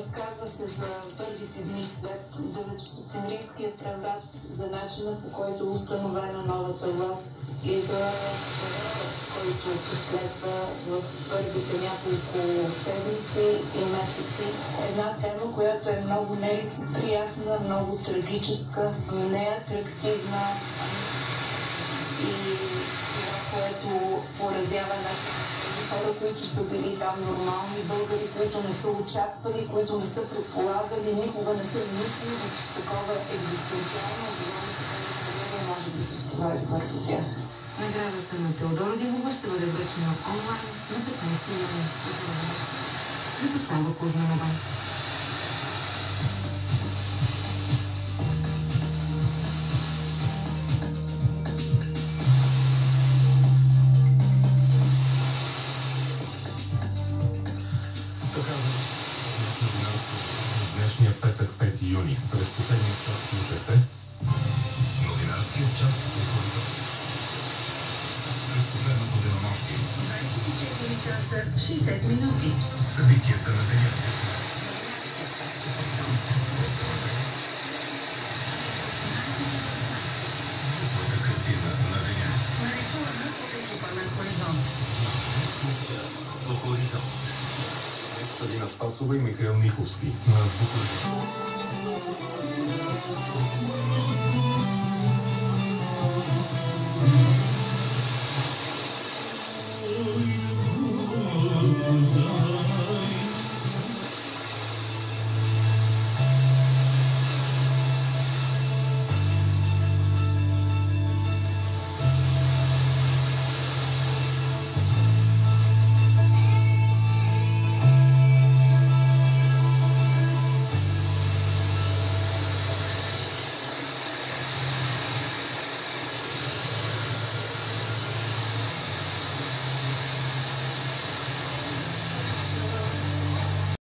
Разказва се за първите дни след 9-септемврийския преврат, за начина по който е установена новата власт и за който последва в първите няколко седмици и месеци. Една тема, която е много нелицеприятна, много трагическа, неатрактивна и което поразява тези хора, които са били там нормални българи, които не са очаквали, които не са предполагали, никога не са мислили в такова екзистенциално зло, може да се стовари върху тях. Наградата на Теодора Димова ще бъде връчена онлайн на 15 юни. Светослава Кузнанова. Днешния петък 5 юни. През последния час слушате новинарския час от хоризонт. През последното денонощие 24 часа 60 минути. събитията на деня. Стасовий Михайло Міховський.